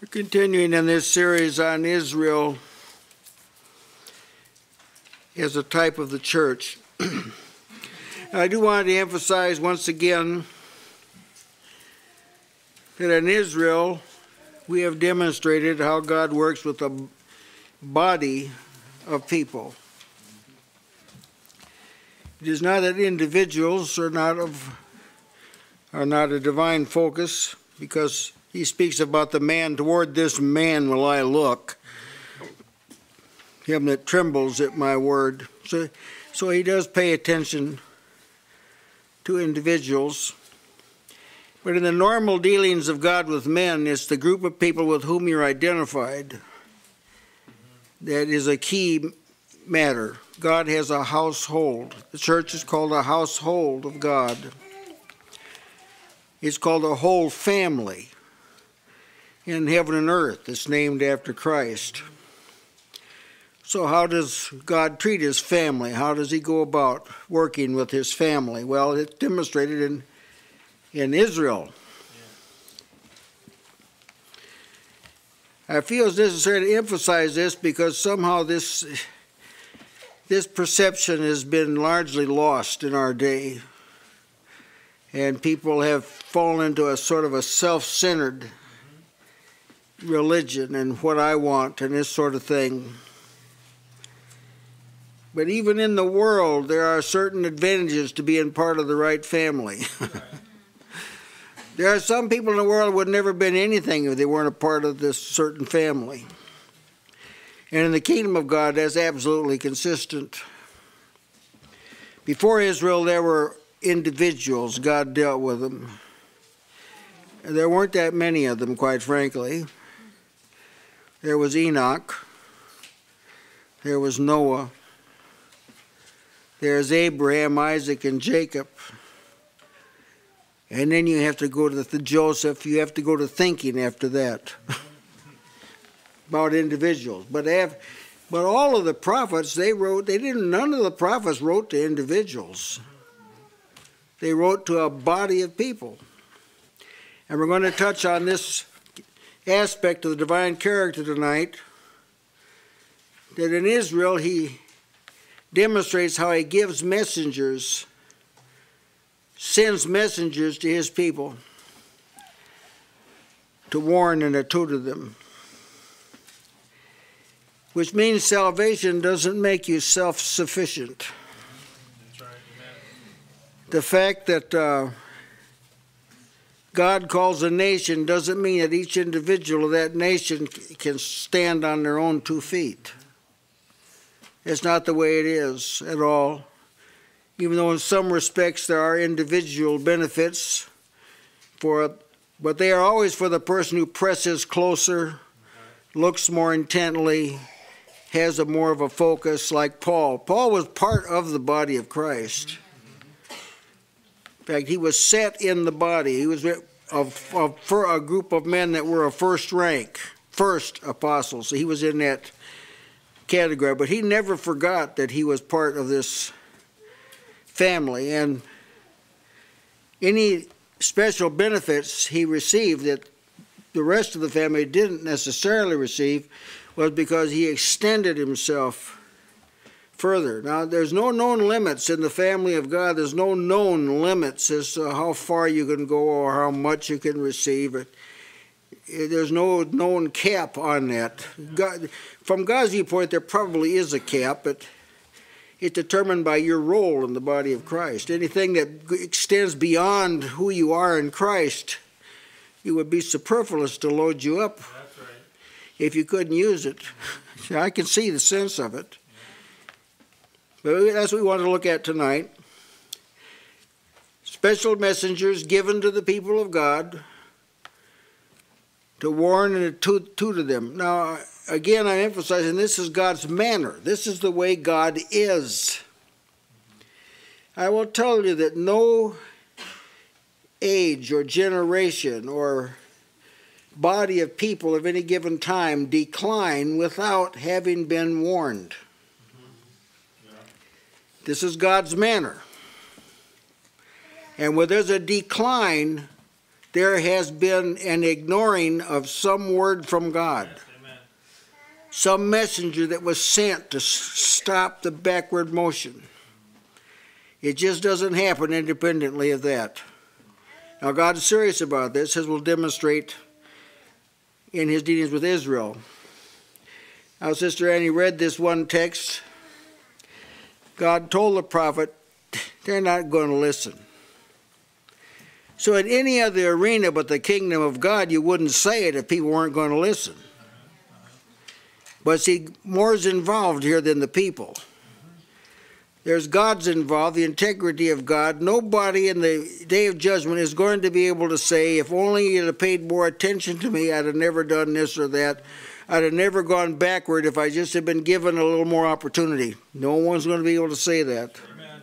We're continuing in this series on Israel as a type of the church. I do want to emphasize once again that in Israel we have demonstrated how God works with a body of people. It is not that individuals are not of are not a divine focus because he speaks about the man, toward this man will I look, him that trembles at my word. So, so he does pay attention to individuals. But in the normal dealings of God with men, it's the group of people with whom you're identified that is a key matter. God has a household. The church is called a household of God. It's called a whole family in heaven and earth. It's named after Christ. So, how does God treat his family? How does he go about working with his family? Well, it's demonstrated in, in Israel. I feel it's necessary to emphasize this because somehow this, this perception has been largely lost in our day. And people have fallen into a sort of a self centered religion and what I want and this sort of thing. But even in the world, there are certain advantages to being part of the right family. there are some people in the world who would never been anything if they weren't a part of this certain family. And in the kingdom of God, that's absolutely consistent. Before Israel, there were individuals, God dealt with them. There weren't that many of them, quite frankly. There was Enoch. There was Noah. There's Abraham, Isaac, and Jacob. And then you have to go to the Joseph. You have to go to thinking after that about individuals. But but all of the prophets they wrote. They didn't. None of the prophets wrote to individuals. They wrote to a body of people. And we're going to touch on this aspect of the divine character tonight that in Israel he demonstrates how he gives messengers, sends messengers to his people to warn and to tutor them. Which means salvation doesn't make you self sufficient. Right, the fact that uh, God calls a nation doesn't mean that each individual of that nation can stand on their own two feet. It's not the way it is at all. Even though in some respects there are individual benefits for it, but they are always for the person who presses closer, looks more intently, has a more of a focus like Paul. Paul was part of the body of Christ. Fact, he was set in the body. He was of, of for a group of men that were of first rank, first apostles. So he was in that category, but he never forgot that he was part of this family and any special benefits he received that the rest of the family didn't necessarily receive was because he extended himself further. Now, there's no known limits in the family of God. There's no known limits as to how far you can go or how much you can receive. Eh, there's no known cap on that. God, from God's viewpoint, there probably is a cap, but it's determined by your role in the body of Christ. Anything that extends beyond who you are in Christ, it would be superfluous to load you up right. if you couldn't use it. I can see the sense of it. But that's what we want to look at tonight. Special messengers given to the people of God to warn and to tutor them. Now, again, I'm emphasizing this is God's manner. This is the way God is. I will tell you that no age or generation or body of people of any given time decline without having been warned. This is God's manner. And where there's a decline, there has been an ignoring of some word from God. Some messenger that was sent to stop the backward motion. It just doesn't happen independently of that. Now, God is serious about this, as we'll demonstrate in his dealings with Israel. Now, Sister Annie read this one text. God told the prophet, they're not going to listen. So, in any other arena but the kingdom of God, you wouldn't say it if people weren't going to listen. But see, more is involved here than the people. There's God's involved, the integrity of God. Nobody in the day of judgment is going to be able to say, if only you'd have paid more attention to me, I'd have never done this or that. I'd have never gone backward if I just had been given a little more opportunity. No one's going to be able to say that. Amen.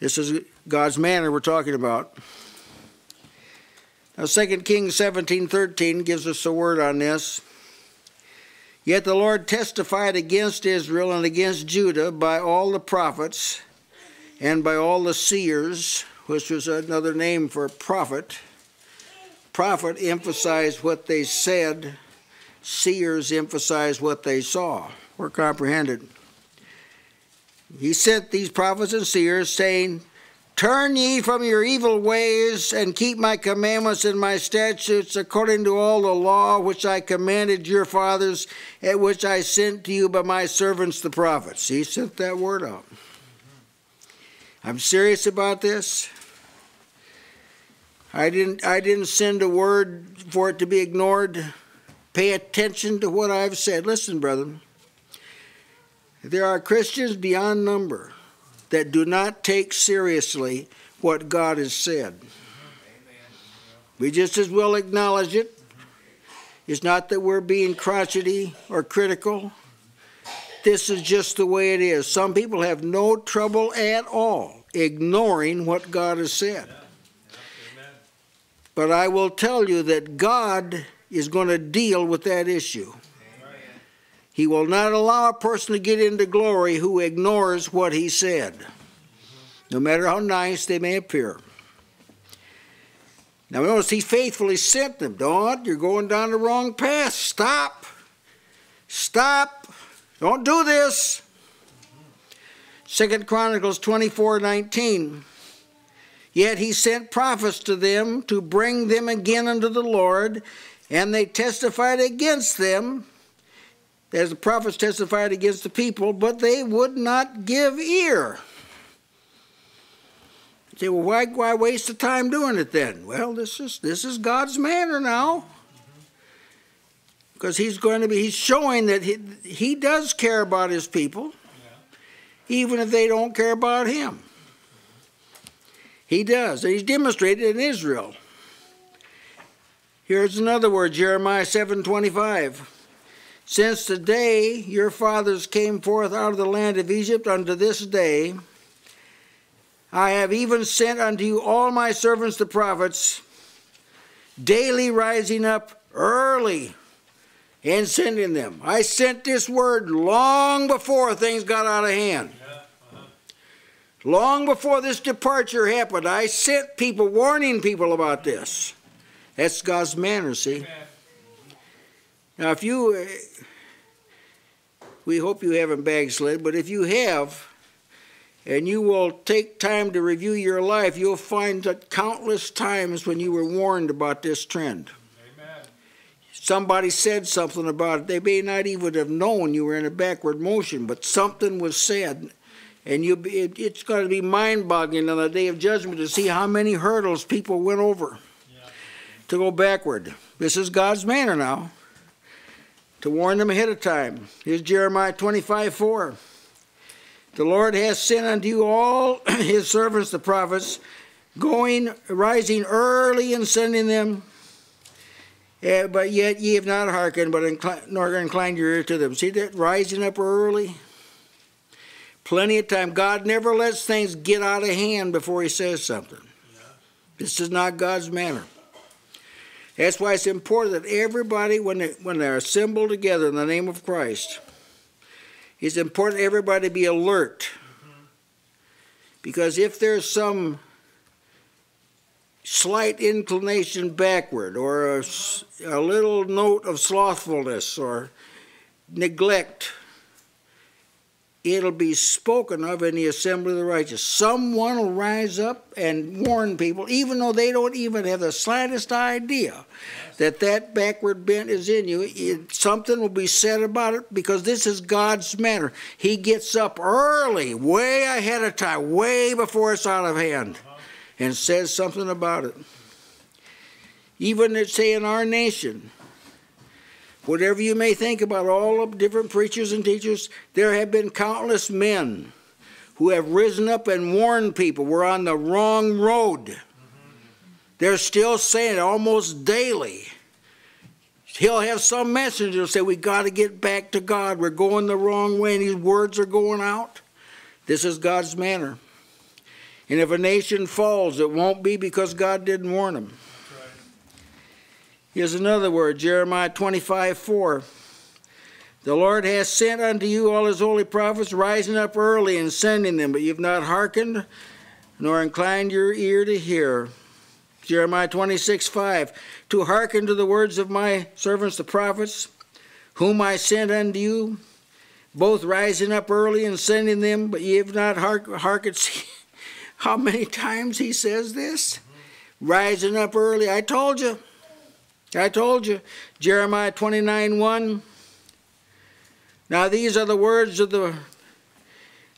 This is God's manner we're talking about. Now, 2 Kings 17 13 gives us a word on this. Yet the Lord testified against Israel and against Judah by all the prophets and by all the seers, which was another name for prophet. Prophet emphasized what they said, seers emphasized what they saw, or comprehended. He sent these prophets and seers, saying, Turn ye from your evil ways and keep my commandments and my statutes according to all the law which I commanded your fathers, at which I sent to you by my servants the prophets. He sent that word out. I'm serious about this. I didn't I didn't send a word for it to be ignored. Pay attention to what I've said. Listen, brethren. There are Christians beyond number that do not take seriously what God has said. We just as well acknowledge it. It's not that we're being crotchety or critical. This is just the way it is. Some people have no trouble at all ignoring what God has said. But I will tell you that God is going to deal with that issue. He will not allow a person to get into glory who ignores what he said, no matter how nice they may appear. Now notice he faithfully sent them. Don't, you're going down the wrong path. Stop. Stop. Don't do this. Second Chronicles 24 19. Yet he sent prophets to them to bring them again unto the Lord, and they testified against them as the prophets testified against the people, but they would not give ear. You say, well, why, why waste the time doing it then? Well, this is this is God's manner now. Because he's going to be he's showing that he, he does care about his people, even if they don't care about him. He does. And he's demonstrated in Israel. Here's another word, Jeremiah 725. Since the day your fathers came forth out of the land of Egypt unto this day, I have even sent unto you all my servants the prophets, daily rising up early and sending them. I sent this word long before things got out of hand. Long before this departure happened, I sent people warning people about this. That's God's manner, see? Now, if you uh, we hope you haven't backslid, but if you have, and you will take time to review your life, you'll find that countless times when you were warned about this trend. Amen. Somebody said something about it. They may not even have known you were in a backward motion, but something was said. And you, it, it's going to be mind boggling on the day of judgment to see how many hurdles people went over. To go backward. This is God's manner now to warn them ahead of time. Here's Jeremiah 25 4. The Lord has sent unto you all his servants, the prophets, going, rising early and sending them. Eh, but yet ye have not hearkened, but nor inclined your ear to them. See that rising up early? Plenty of time. God never lets things get out of hand before he says something. This is not God's manner. That's why it's important that everybody, when, they, when they're assembled together in the name of Christ, it's important everybody be alert. Because if there's some slight inclination backward or a, a little note of slothfulness or neglect, it'll be spoken of in the assembly of the righteous. Someone will rise up and warn people, even though they don't even have the slightest idea that that backward bent is in you. It, something will be said about it because this is God's manner. He gets up early, way ahead of time, way before it's out of hand, and says something about it. Even, say, in our nation, Whatever you may think about all the different preachers and teachers, there have been countless men who have risen up and warned people we're on the wrong road. They're still saying it almost daily. He'll have some messenger say, We got to get back to God. We're going the wrong way, and these words are going out. This is God's manner. And if a nation falls, it won't be because God didn't warn them. Here's another word, Jeremiah 25, 4. The Lord has sent unto you all his holy prophets, rising up early and sending them, but you've not hearkened nor inclined your ear to hear. Jeremiah 26, 5. To hearken to the words of my servants the prophets, whom I sent unto you, both rising up early and sending them, but ye have not hearkened. How many times he says this? Rising up early. I told you. I told you, Jeremiah 29 1. Now these are the words of the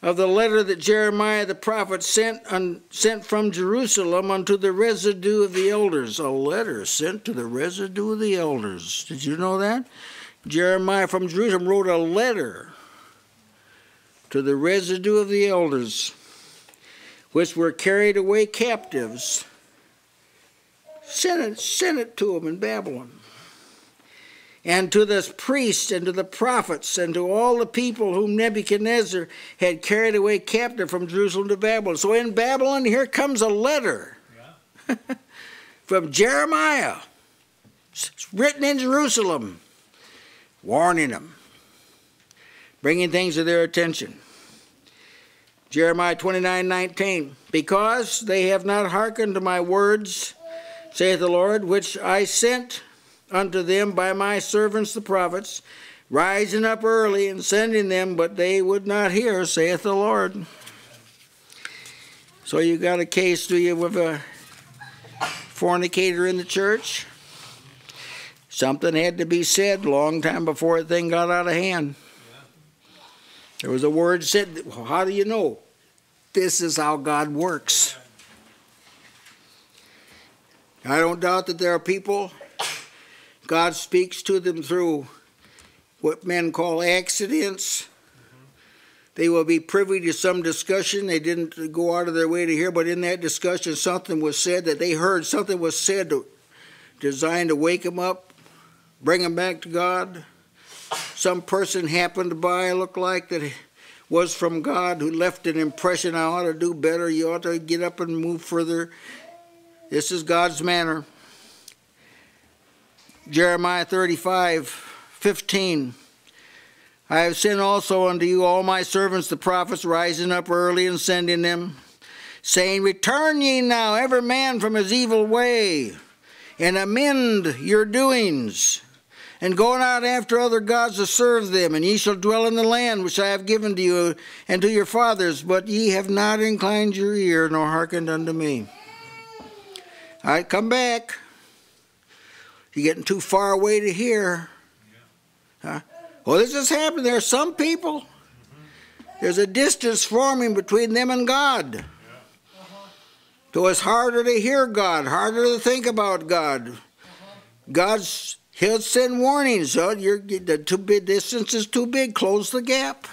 of the letter that Jeremiah the prophet sent un, sent from Jerusalem unto the residue of the elders. A letter sent to the residue of the elders. Did you know that? Jeremiah from Jerusalem wrote a letter to the residue of the elders, which were carried away captives Send it, send it to them in Babylon. And to the priests and to the prophets and to all the people whom Nebuchadnezzar had carried away captive from Jerusalem to Babylon. So in Babylon, here comes a letter yeah. from Jeremiah, it's written in Jerusalem, warning them, bringing things to their attention. Jeremiah 29 19. Because they have not hearkened to my words, saith the Lord, which I sent unto them by my servants the prophets, rising up early and sending them, but they would not hear, saith the Lord. So you got a case, do you, with a fornicator in the church? Something had to be said long time before the thing got out of hand. There was a word said, how do you know? This is how God works. I don't doubt that there are people, God speaks to them through what men call accidents. They will be privy to some discussion they didn't go out of their way to hear, but in that discussion, something was said that they heard, something was said to, designed to wake them up, bring them back to God. Some person happened by, looked like that was from God, who left an impression I ought to do better, you ought to get up and move further. This is God's manner. Jeremiah 35, 15. I have sent also unto you all my servants the prophets, rising up early and sending them, saying, Return ye now, every man from his evil way, and amend your doings, and go not after other gods to serve them, and ye shall dwell in the land which I have given to you and to your fathers, but ye have not inclined your ear, nor hearkened unto me. All right, come back. You're getting too far away to hear. Huh? Well, this has happened. There are some people, there's a distance forming between them and God. So it's harder to hear God, harder to think about God. Uh-huh. God's He'll send warnings. Oh, you're the too big distance is too big. Close the gap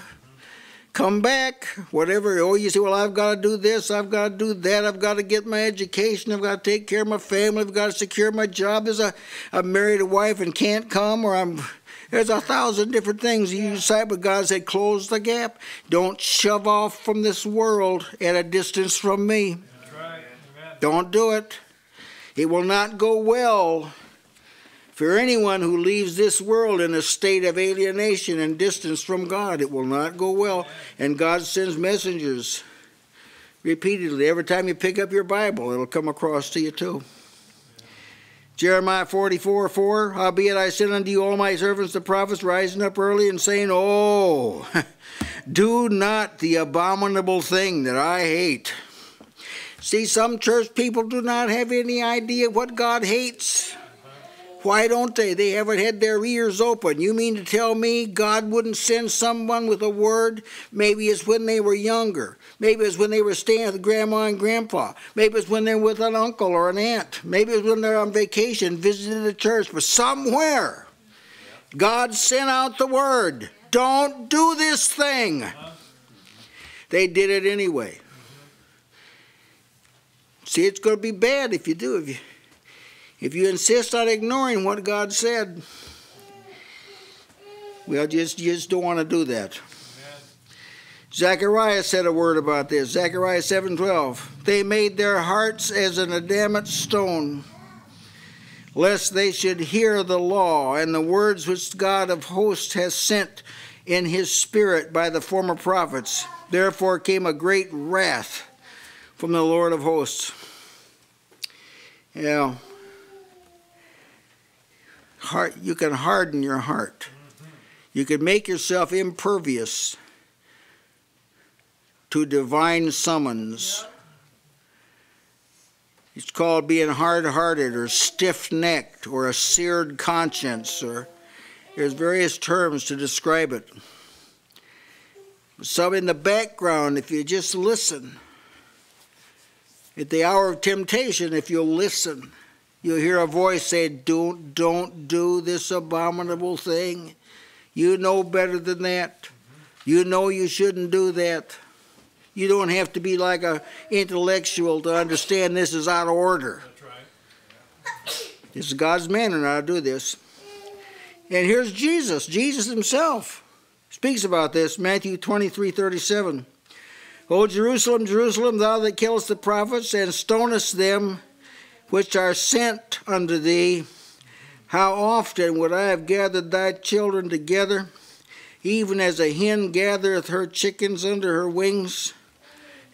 come back, whatever. Oh, you say, well, I've got to do this, I've got to do that, I've got to get my education, I've got to take care of my family, I've got to secure my job. There's a, I'm married a wife and can't come, or I'm, there's a thousand different things you decide, but God said, close the gap. Don't shove off from this world at a distance from me. Right. Don't do it. It will not go well for anyone who leaves this world in a state of alienation and distance from God, it will not go well. And God sends messengers repeatedly. Every time you pick up your Bible, it'll come across to you too. Jeremiah 44 4 Howbeit I send unto you all my servants the prophets, rising up early and saying, Oh, do not the abominable thing that I hate. See, some church people do not have any idea what God hates. Why don't they? They haven't had their ears open. You mean to tell me God wouldn't send someone with a word? Maybe it's when they were younger. Maybe it's when they were staying with grandma and grandpa. Maybe it's when they're with an uncle or an aunt. Maybe it's when they're on vacation visiting the church. But somewhere, God sent out the word don't do this thing. They did it anyway. See, it's going to be bad if you do. If you, if you insist on ignoring what God said, well, just, just don't want to do that. Zechariah said a word about this. Zechariah 7:12. They made their hearts as an adamant stone, lest they should hear the law and the words which God of hosts has sent in his spirit by the former prophets. Therefore came a great wrath from the Lord of hosts. Yeah. Heart, you can harden your heart. You can make yourself impervious to divine summons. It's called being hard hearted or stiff necked or a seared conscience, or there's various terms to describe it. Some in the background, if you just listen, at the hour of temptation, if you'll listen, you'll hear a voice say, Don't, don't do this abominable thing. You know better than that. You know you shouldn't do that. You don't have to be like an intellectual to understand this is out of order. This is God's manner now to do this. And here's Jesus. Jesus himself speaks about this, Matthew 23 37. O Jerusalem, Jerusalem, thou that killest the prophets and stonest them which are sent unto thee, how often would I have gathered thy children together, even as a hen gathereth her chickens under her wings,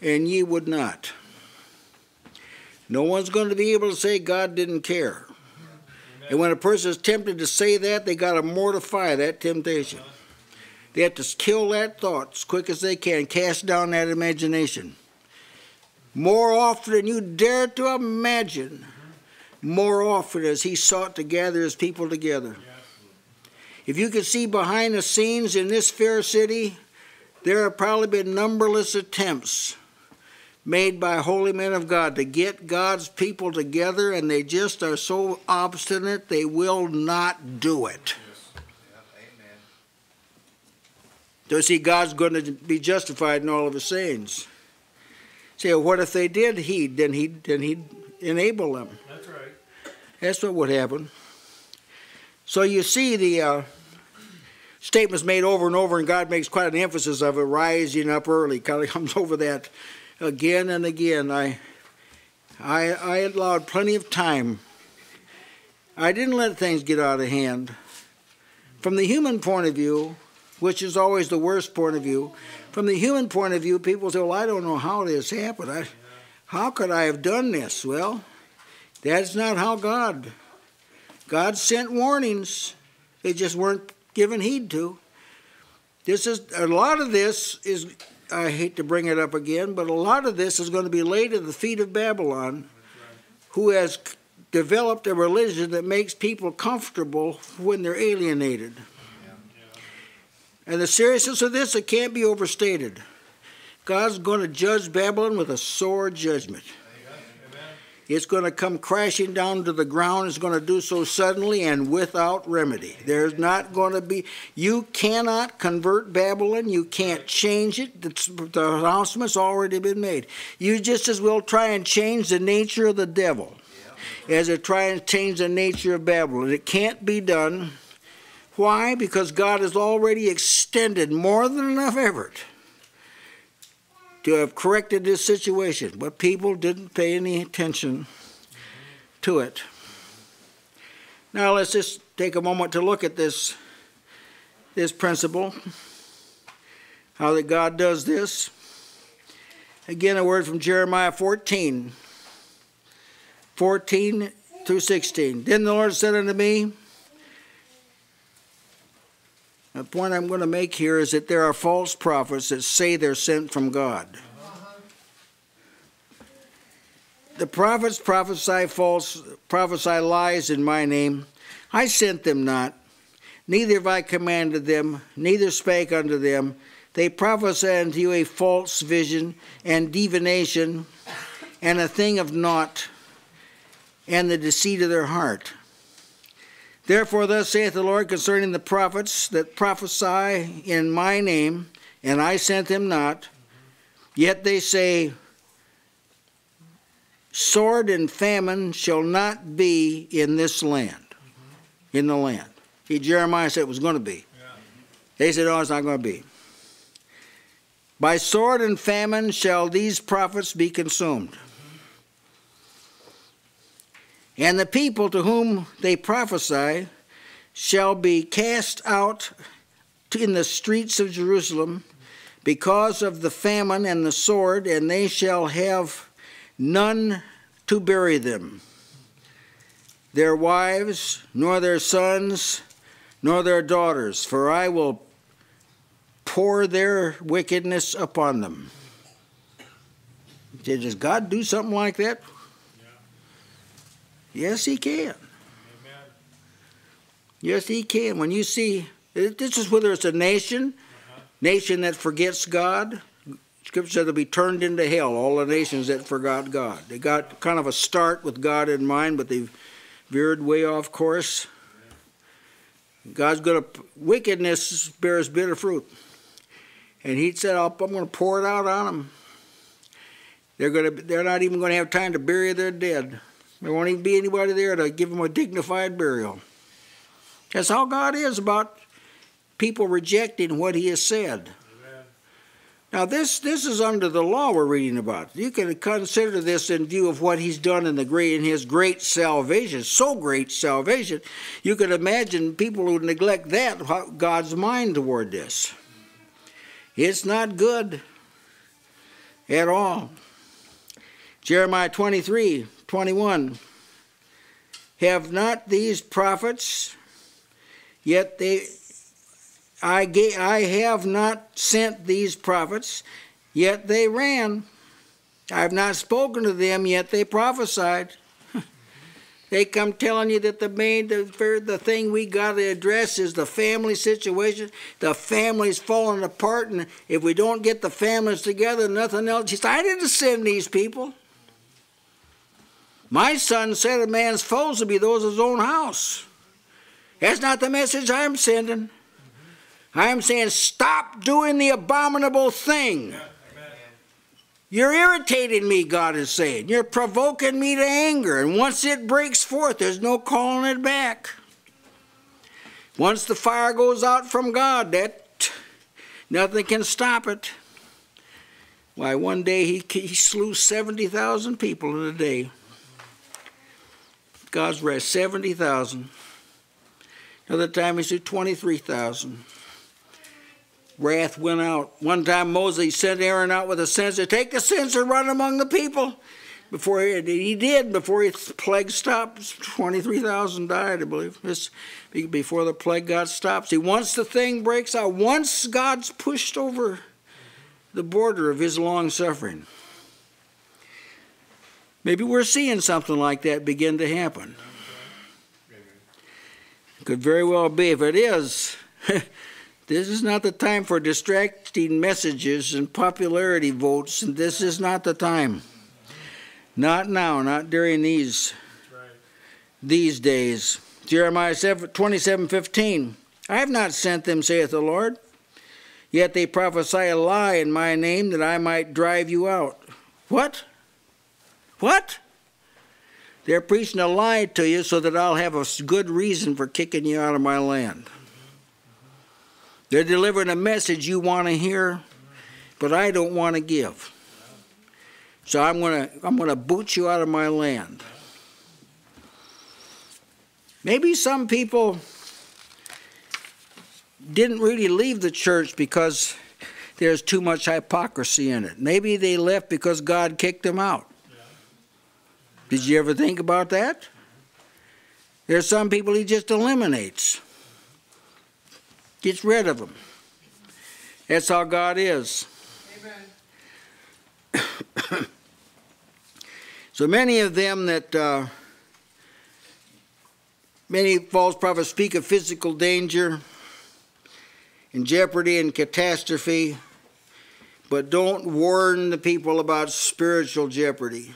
and ye would not. No one's going to be able to say God didn't care. And when a person is tempted to say that, they got to mortify that temptation. They have to kill that thought as quick as they can, cast down that imagination. More often than you dare to imagine, more often as he sought to gather his people together. If you could see behind the scenes in this fair city, there have probably been numberless attempts made by holy men of God to get God's people together, and they just are so obstinate they will not do it. To see God's going to be justified in all of his sayings. Say, what if they did heed? Then he'd, then he'd enable them. That's right. That's what would happen. So you see the uh, statements made over and over, and God makes quite an emphasis of it, rising up early. Kind of comes over that again and again. I, I, I allowed plenty of time. I didn't let things get out of hand. From the human point of view, which is always the worst point of view, from the human point of view, people say, Well, I don't know how this happened. I, how could I have done this? Well, that's not how God. God sent warnings. They just weren't given heed to. This is a lot of this is I hate to bring it up again, but a lot of this is going to be laid at the feet of Babylon, who has developed a religion that makes people comfortable when they're alienated. And the seriousness of this, it can't be overstated. God's going to judge Babylon with a sore judgment. It's going to come crashing down to the ground. It's going to do so suddenly and without remedy. There's not going to be, you cannot convert Babylon. You can't change it. The announcement's already been made. You just as well try and change the nature of the devil as to try and change the nature of Babylon. It can't be done. Why? Because God has already extended more than enough effort to have corrected this situation, but people didn't pay any attention to it. Now let's just take a moment to look at this, this principle, how that God does this. Again, a word from Jeremiah 14, 14 through 16. Then the Lord said unto me, the point I'm going to make here is that there are false prophets that say they're sent from God. The prophets prophesy false, prophesy lies in my name. I sent them not, neither have I commanded them, neither spake unto them. They prophesy unto you a false vision and divination, and a thing of naught, and the deceit of their heart. Therefore, thus saith the Lord concerning the prophets that prophesy in my name, and I sent them not, yet they say, Sword and famine shall not be in this land, in the land. See, Jeremiah said it was going to be. They said, Oh, it's not going to be. By sword and famine shall these prophets be consumed. And the people to whom they prophesy shall be cast out in the streets of Jerusalem because of the famine and the sword, and they shall have none to bury them. Their wives, nor their sons, nor their daughters, for I will pour their wickedness upon them. Does God do something like that? Yes, He can. Amen. Yes, He can. When you see, this is whether it's a nation, uh-huh. nation that forgets God. Scripture said they'll be turned into hell, all the nations that forgot God. They got kind of a start with God in mind, but they've veered way off course. God's going to, wickedness bears bitter fruit. And he said, I'm going to pour it out on them. They're, going to, they're not even going to have time to bury their dead. There won't even be anybody there to give him a dignified burial. That's how God is about people rejecting what He has said. Amen. Now, this, this is under the law we're reading about. You can consider this in view of what He's done in, the great, in His great salvation, so great salvation. You can imagine people who neglect that, God's mind toward this. It's not good at all. Jeremiah 23 21. Have not these prophets, yet they, I, gave, I have not sent these prophets, yet they ran. I have not spoken to them, yet they prophesied. they come telling you that the main, the, the thing we got to address is the family situation. The family's falling apart, and if we don't get the families together, nothing else. He said, I didn't send these people. My son said a man's foes will be those of his own house. That's not the message I'm sending. I'm saying stop doing the abominable thing. You're irritating me, God is saying. You're provoking me to anger. And once it breaks forth, there's no calling it back. Once the fire goes out from God, that nothing can stop it. Why, one day he, he slew 70,000 people in a day. God's rest, 70,000. Another time he said 23,000. Wrath went out. One time Moses sent Aaron out with a censer. Take the censer, run among the people. Before he, he did, before his plague stopped, 23,000 died, I believe. This, before the plague got stopped. See, once the thing breaks out, once God's pushed over the border of his long suffering, Maybe we're seeing something like that begin to happen. Could very well be. If it is, this is not the time for distracting messages and popularity votes, and this is not the time. Not now, not during these these days. Jeremiah 7, 27 15. I have not sent them, saith the Lord. Yet they prophesy a lie in my name that I might drive you out. What? What? They're preaching a lie to you so that I'll have a good reason for kicking you out of my land. They're delivering a message you want to hear, but I don't want to give. So I'm going to I'm going to boot you out of my land. Maybe some people didn't really leave the church because there's too much hypocrisy in it. Maybe they left because God kicked them out. Did you ever think about that? There's some people he just eliminates, gets rid of them. That's how God is. Amen. so many of them that, uh, many false prophets speak of physical danger and jeopardy and catastrophe, but don't warn the people about spiritual jeopardy.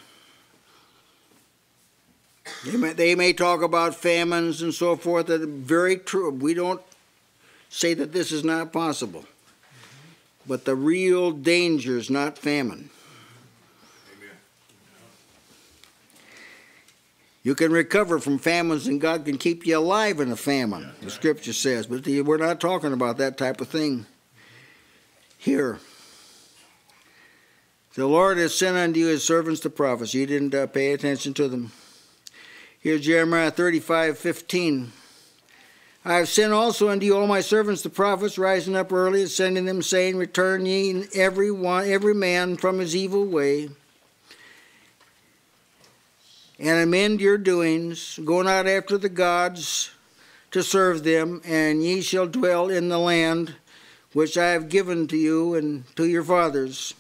They may, they may talk about famines and so forth that very true. We don't say that this is not possible. But the real danger is not famine. You can recover from famines and God can keep you alive in a famine, the scripture says. But we're not talking about that type of thing here. The Lord has sent unto you his servants the prophets. You didn't uh, pay attention to them. Here's Jeremiah 35 15. I have sent also unto you all my servants the prophets, rising up early and sending them, saying, Return ye every one, every man from his evil way and amend your doings, go not after the gods to serve them, and ye shall dwell in the land which I have given to you and to your fathers.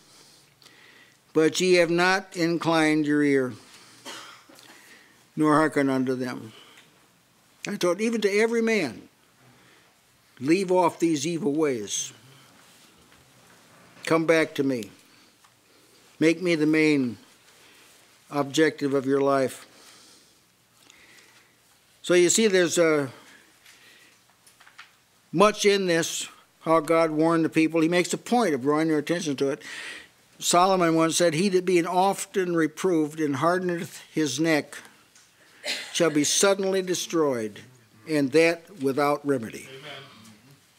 But ye have not inclined your ear, nor hearken unto them. I told even to every man, leave off these evil ways. Come back to me. Make me the main objective of your life. So you see, there's uh, much in this, how God warned the people. He makes a point of drawing their attention to it. Solomon once said, He that being often reproved and hardeneth his neck shall be suddenly destroyed, and that without remedy.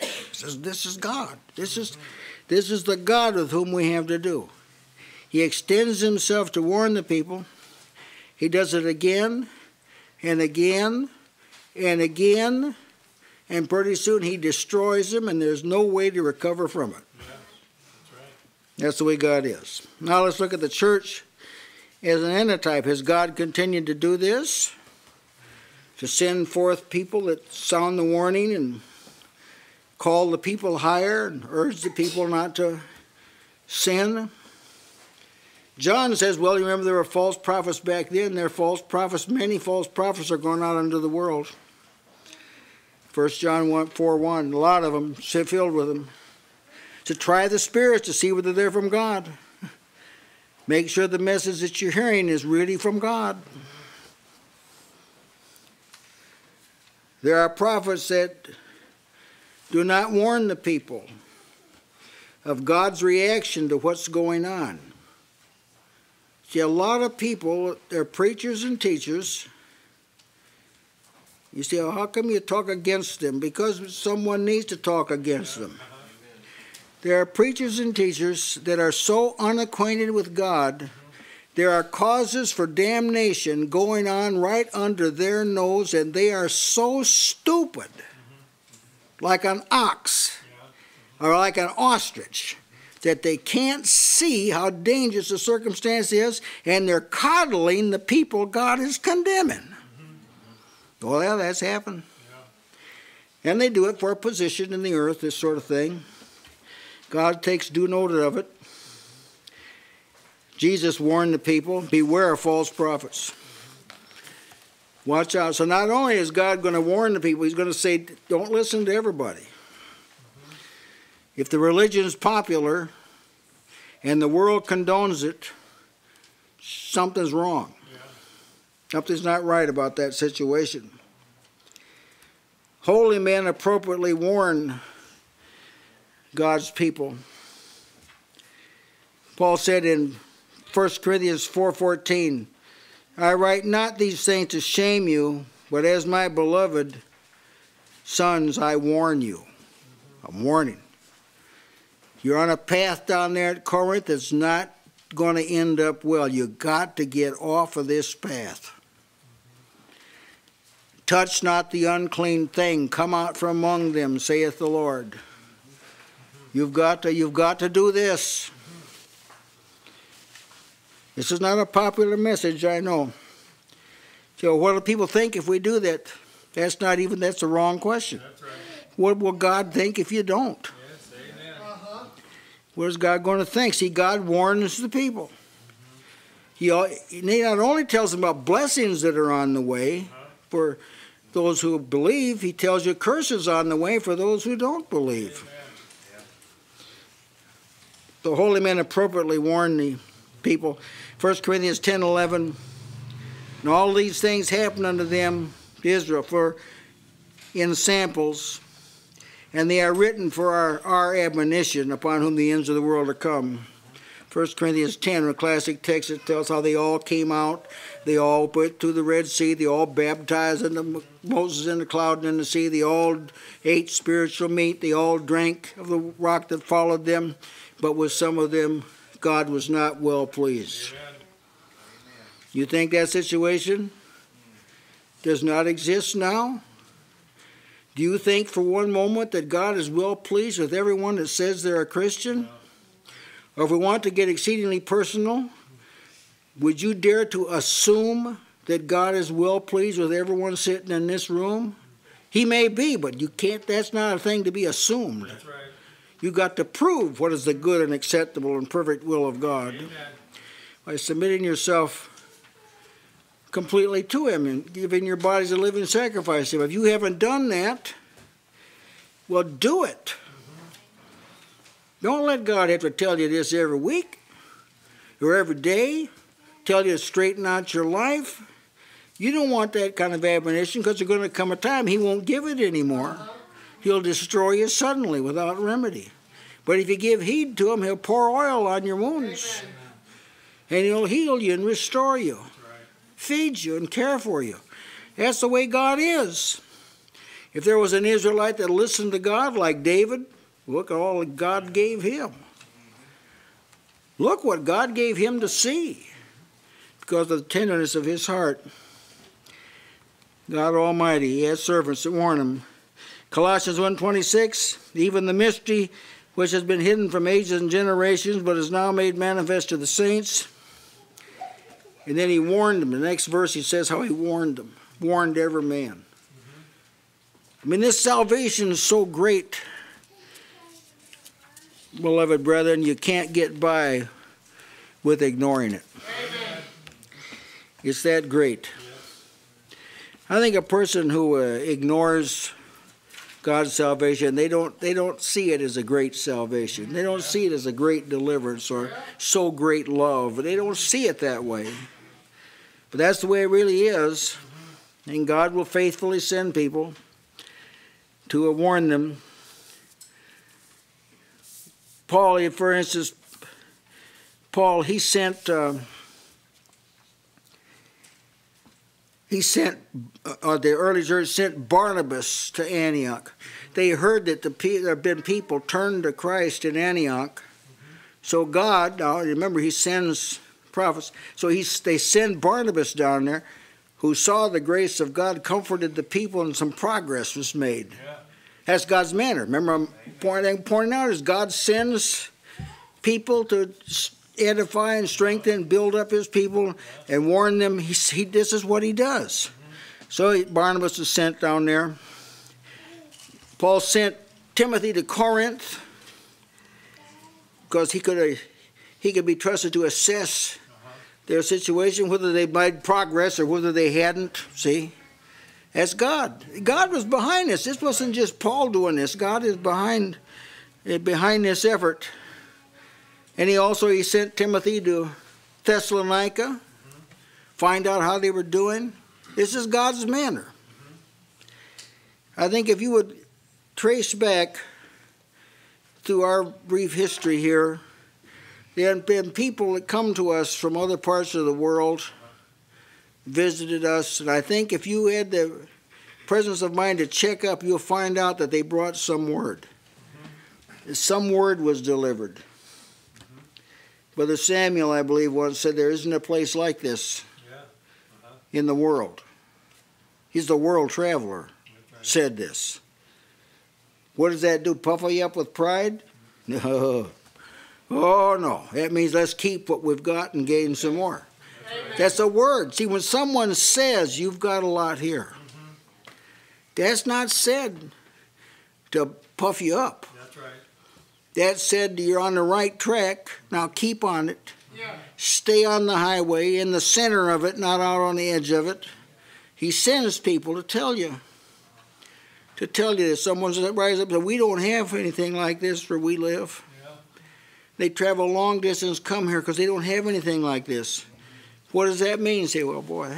He says, This is God. This is, this is the God with whom we have to do. He extends himself to warn the people. He does it again and again and again, and pretty soon he destroys them, and there's no way to recover from it. That's, that's the way God is. Now let's look at the church as an antitype. Has God continued to do this? To send forth people that sound the warning and call the people higher and urge the people not to sin? John says, well, you remember there were false prophets back then. There are false prophets. Many false prophets are going out into the world. 1 John 1, 4 1, a lot of them filled with them. To try the spirits to see whether they're from God. Make sure the message that you're hearing is really from God. There are prophets that do not warn the people of God's reaction to what's going on. See, a lot of people, they're preachers and teachers. You say, well, how come you talk against them? Because someone needs to talk against them. There are preachers and teachers that are so unacquainted with God, there are causes for damnation going on right under their nose, and they are so stupid, like an ox or like an ostrich that they can't see how dangerous the circumstance is, and they're coddling the people God is condemning. Well, yeah, that's happened. And they do it for a position in the earth, this sort of thing. God takes due note of it. Jesus warned the people beware of false prophets. Watch out. So, not only is God going to warn the people, He's going to say, don't listen to everybody. If the religion is popular and the world condones it, something's wrong. Yeah. Something's not right about that situation. Holy men appropriately warn God's people. Paul said in 1 Corinthians 4:14, I write not these things to shame you, but as my beloved sons I warn you. I'm warning. You're on a path down there at Corinth that's not going to end up well. You got to get off of this path. Touch not the unclean thing, come out from among them, saith the Lord. You've got to, you've got to do this. This is not a popular message, I know. So what do people think if we do that? That's not even, that's the wrong question. That's right. What will God think if you don't? Yes, amen. Uh-huh. What is God going to think? See, God warns the people. He, al- he not only tells them about blessings that are on the way uh-huh. for those who believe, he tells you curses on the way for those who don't believe. Amen. The holy men appropriately warn the people. 1 Corinthians 10 11. And all these things happen unto them, Israel, for in samples, and they are written for our, our admonition upon whom the ends of the world are come. 1 Corinthians 10, a classic text, it tells how they all came out. They all went through the Red Sea. They all baptized in the, Moses in the cloud and in the sea. They all ate spiritual meat. They all drank of the rock that followed them. But with some of them, God was not well pleased. Amen. You think that situation does not exist now? Do you think for one moment that God is well pleased with everyone that says they're a Christian? Or if we want to get exceedingly personal, would you dare to assume that God is well pleased with everyone sitting in this room? He may be, but you can't, that's not a thing to be assumed. That's right. You got to prove what is the good and acceptable and perfect will of God Amen. by submitting yourself completely to Him and giving your bodies a living sacrifice. If you haven't done that, well, do it. Don't let God have to tell you this every week or every day, tell you to straighten out your life. You don't want that kind of admonition because there's going to come a time He won't give it anymore. Uh-huh. He'll destroy you suddenly without remedy. But if you give heed to Him, He'll pour oil on your wounds and He'll heal you and restore you right. feed you and care for you. That's the way God is. If there was an Israelite that listened to God like David, look at all that God gave him. Look what God gave him to see because of the tenderness of his heart. God Almighty, he has servants that warn him. Colossians 1.26, even the mystery which has been hidden from ages and generations, but is now made manifest to the saints. And then he warned them. The next verse he says how he warned them, warned every man. I mean, this salvation is so great, beloved brethren, you can't get by with ignoring it. It's that great. I think a person who uh, ignores God's salvation, they don't they don't see it as a great salvation. They don't see it as a great deliverance or so great love. They don't see it that way. But that's the way it really is. And God will faithfully send people to warn them. Paul, for instance, Paul, he sent. Uh, he sent, uh, the early church sent Barnabas to Antioch. They heard that the pe- there had been people turned to Christ in Antioch. So God, now remember, he sends prophets. So he, they send Barnabas down there, who saw the grace of God, comforted the people, and some progress was made. Yeah. That's God's manner. Remember, I'm pointing, pointing out is God sends people to edify and strengthen, build up His people, and warn them. He, he this is what He does. So Barnabas was sent down there. Paul sent Timothy to Corinth because he could he could be trusted to assess their situation, whether they made progress or whether they hadn't. See. as God. God was behind this. This wasn't just Paul doing this. God is behind eh, behind this effort. And he also he sent Timothy to Thessalonica, find out how they were doing. This is God's manner. I think if you would trace back through our brief history here, there have been people that come to us from other parts of the world visited us, and I think if you had the presence of mind to check up, you'll find out that they brought some word. Some word was delivered. Brother Samuel, I believe, once said, There isn't a place like this Yeah. Uh-huh. in the world. He's the world traveler, right. said this. What does that do? Puff you up with pride? No. Oh, no. That means let's keep what we've got and gain some more. That's a word. See, when someone says you've got a lot here, that's not said to puff you up. That said you're on the right track. Now keep on it. Yeah. Stay on the highway, in the center of it, not out on the edge of it. He sends people to tell you. To tell you that someone's rise up and say, We don't have anything like this where we live. Yeah. They travel a long distance, come here because they don't have anything like this. What does that mean? say, well, boy,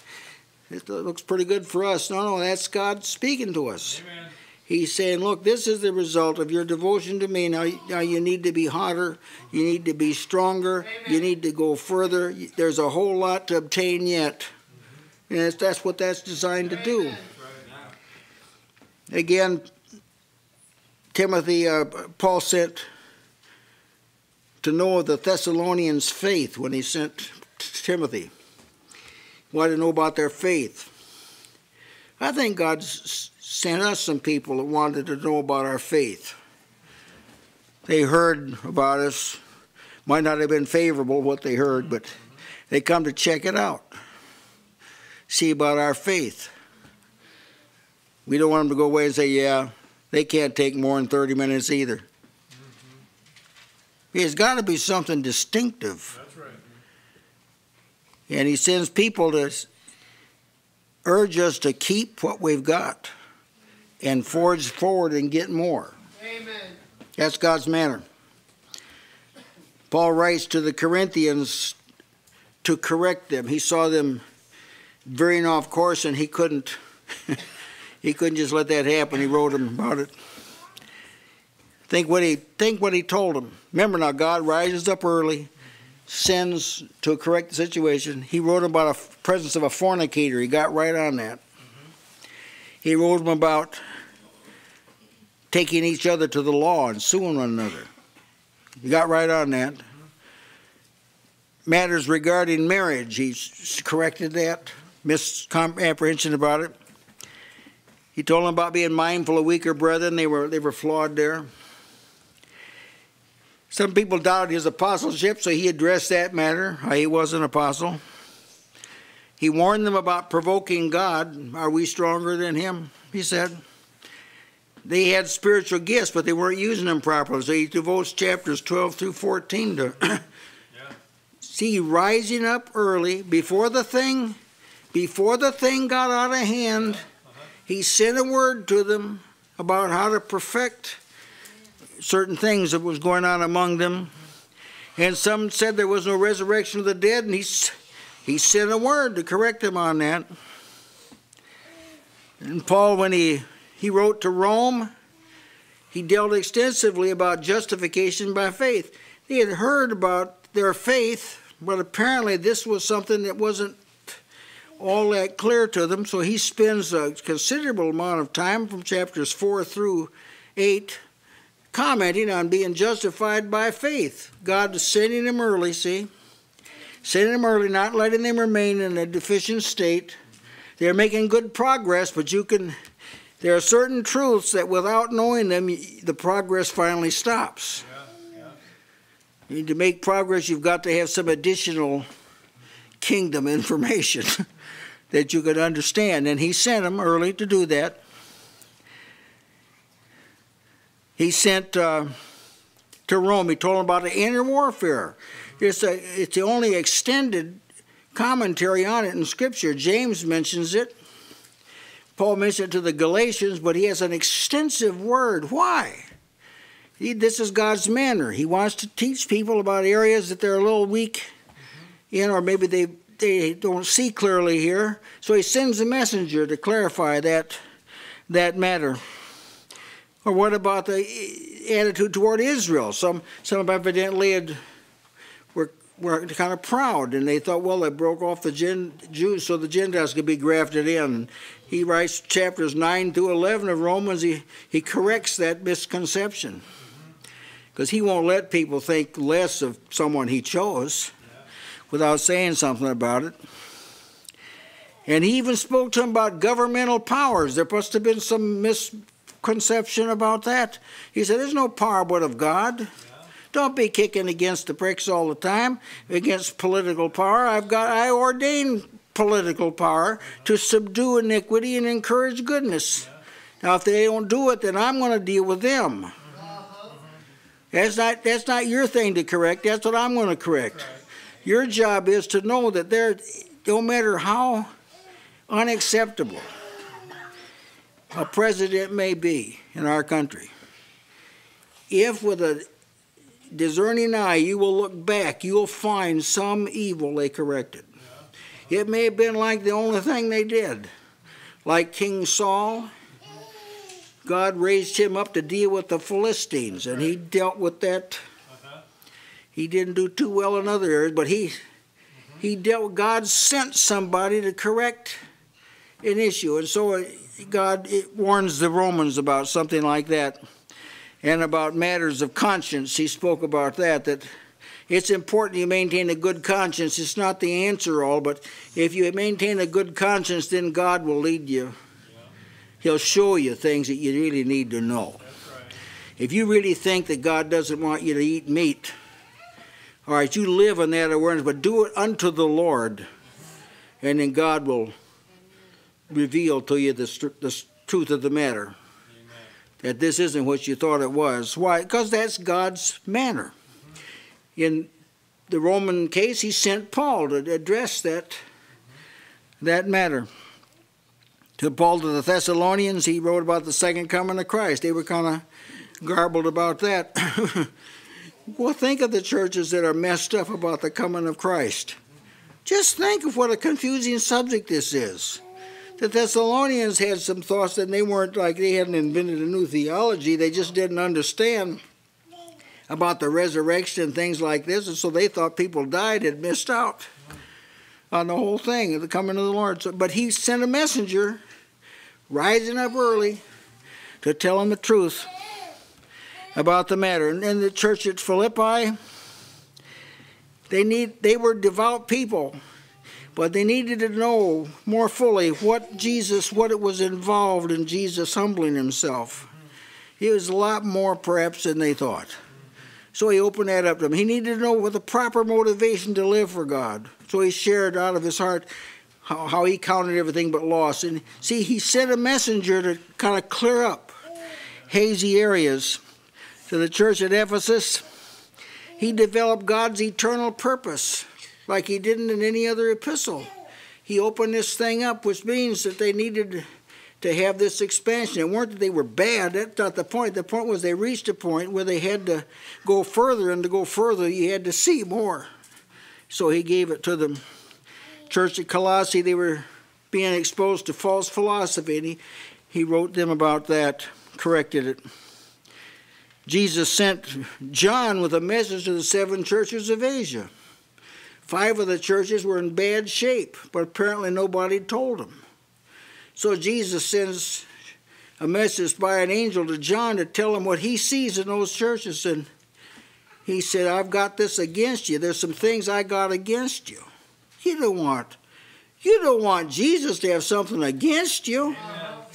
it looks pretty good for us. No, no, that's God speaking to us. Amen. He's saying, look, this is the result of your devotion to me. Now, now you need to be hotter. You need to be stronger. You need to go further. There's a whole lot to obtain yet. And that's, what that's designed to do. Amen. Again, Timothy, uh, Paul sent to know the Thessalonians' faith when he sent Timothy. Wanted to know about their faith. I think God s- sent us some people that wanted to know about our faith. They heard about us, might not have been favorable what they heard, but they come to check it out, see about our faith. We don't want them to go away and say, yeah, they can't take more than 30 minutes either. There's got to be something distinctive. That's right. And he sends people to urge us to keep what we've got and forge forward and get more. Amen. That's God's manner. Paul writes to the Corinthians to correct them. He saw them veering off course and he couldn't he couldn't just let that happen. He wrote them about it. Think what he think what he told them. Remember now God rises up early, sends to correct the situation. He wrote about a presence of a fornicator. He got right on that. He wrote them about taking each other to the law and suing one another. You got right on that. Matters regarding marriage, he's corrected that, miscomprehension about it. He told them about being mindful of weaker brethren. They were they were flawed there. Some people doubted his apostleship, so he addressed that matter. He was an apostle. He warned them about provoking God. Are we stronger than him? He said. They had spiritual gifts, but they weren't using them properly. So he devotes chapters 12 through 14 to Yeah. see rising up early before the thing, before the thing got out of hand. He sent a word to them about how to perfect certain things that was going on among them. And some said there was no resurrection of the dead, and he, he sent a word to correct them on that. And Paul, when he, he wrote to Rome, he dealt extensively about justification by faith. They had heard about their faith, but apparently this was something that wasn't all that clear to them. So he spends a considerable amount of time from chapters 4 through 8 commenting on being justified by faith. God is sending them early, see? Sending them early, not letting them remain in a deficient state. They're making good progress, but you can. There are certain truths that without knowing them, the progress finally stops. Yeah. Yeah. You need to make progress, you've got to have some additional kingdom information that you could understand. And he sent them early to do that. He sent uh, to Rome, he told them about the inner warfare. It's, a, it's the only extended commentary on it in Scripture. James mentions it. Paul mentioned to the Galatians, but he has an extensive word. Why? He, this is God's manner. He wants to teach people about areas that they're a little weak in, or maybe they, they don't see clearly here. So he sends a messenger to clarify that, that matter. Or what about the eh, attitude toward Israel? Some, some evidently had, were, were kind of proud, and they thought, well, they broke off the Gen, Jews so the Gentiles could be grafted in. He writes chapters 9 through 11 of Romans, he, he corrects that misconception because he won't let people think less of someone he chose without saying something about it. And he even spoke to them about governmental powers. There must have been some misconception about that. He said, There's no power but of God. Don't be kicking against the pricks all the time, against political power. I've got I ordain political power to subdue iniquity and encourage goodness. Now if they don't do it, then I'm going to deal with them. That's not that's not your thing to correct. That's what I'm going to correct. Your job is to know that there, no matter how unacceptable a president may be in our country, if with a discerning eye you will look back, you will find some evil they corrected. It may have been like the only thing they did. Like King Saul, God raised him up to deal with the Philistines, and he dealt with that. He didn't do too well in other areas, but he he dealt. God sent somebody to correct an issue, and so God warns the Romans about something like that, and about matters of conscience. He spoke about that. That it's important you maintain a good conscience. It's not the answer all, but if you maintain a good conscience, then God will lead you. He'll show you things that you really need to know. If you really think that God doesn't want you to eat meat, all right, you live in that awareness, but do it unto the Lord, and then God will reveal to you the, the truth of the matter. Amen. That this isn't what you thought it was. Why? Because that's God's manner. In the Roman case, he sent Paul to address that, that matter. To Paul to the Thessalonians, he wrote about the second coming of Christ. They were kind of garbled about that. well, think of the churches that are messed up about the coming of Christ. Just think of what a confusing subject this is the Thessalonians had some thoughts that they weren't like they hadn't invented a new theology. They just didn't understand about the resurrection and things like this, and so they thought people died had missed out on the whole thing, of the coming of the Lord. So, but he sent a messenger rising up early to tell them the truth about the matter. And in the church at Philippi, they need they were devout people but they needed to know more fully what Jesus, what it was involved in Jesus humbling himself. He was a lot more perhaps than they thought. So he opened that up to him. He needed to know what the proper motivation to live for God. So he shared out of his heart how, how he counted everything but loss. And see, he sent a messenger to kind of clear up hazy areas to the church at Ephesus. He developed God's eternal purpose like he didn't in any other epistle. He opened this thing up, which means that they needed to have this expansion. It weren't that they were bad, that's not the point. The point was they reached a point where they had to go further, and to go further, you had to see more. So he gave it to them. Church at Colossae, they were being exposed to false philosophy, and he, he wrote them about that, corrected it. Jesus sent John with a message to the seven churches of Asia. Five of the churches were in bad shape, but apparently nobody told them. So Jesus sends a message by an angel to John to tell him what he sees in those churches. And he said, I've got this against you. There's some things I got against you. You don't want you don't want Jesus to have something against you.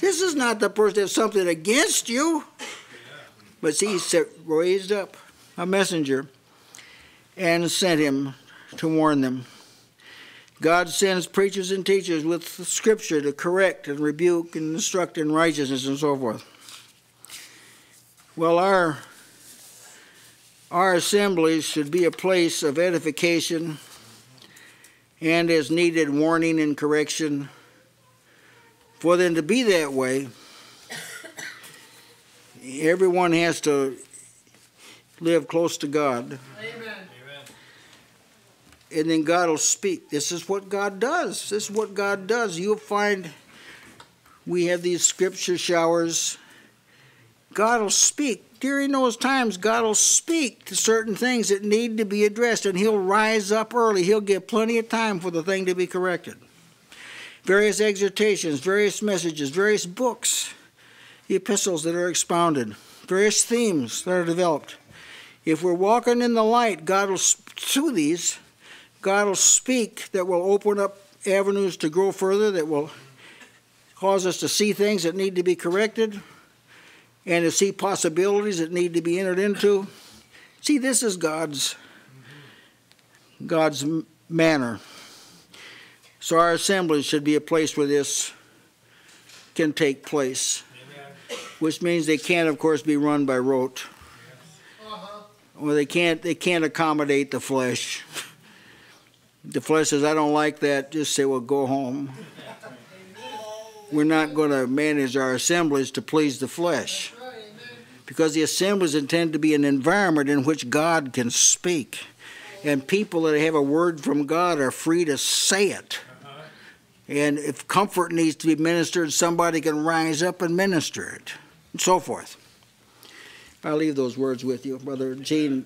This is not the person to have something against you. But see, he raised up a messenger and sent him to warn them. God sends preachers and teachers with scripture to correct and rebuke and instruct in righteousness and so forth. Well, our our assemblies should be a place of edification and as needed warning and correction. For them to be that way, everyone has to live close to God. Amen and then God will speak. This is what God does. This is what God does. You'll find we have these scripture showers. God will speak. During those times, God will speak to certain things that need to be addressed, and He'll rise up early. He'll give plenty of time for the thing to be corrected. Various exhortations, various messages, various books, the epistles that are expounded, various themes that are developed. If we're walking in the light, God will, through these, God will speak that will open up avenues to grow further, that will cause us to see things that need to be corrected. and to see possibilities that need to be entered into. See, this is God's God's manner. So our assembly should be a place where this can take place, which means they can't, of course, be run by rote. Uh-huh. Or they can't they can't accommodate the flesh. The flesh says, I don't like that, just say, well, go home. We're not going to manage our assemblies to please the flesh. Because the assemblies intend to be an environment in which God can speak. And people that have a word from God are free to say it. And if comfort needs to be ministered, somebody can rise up and minister it, and so forth. I'll leave those words with you. Brother Gene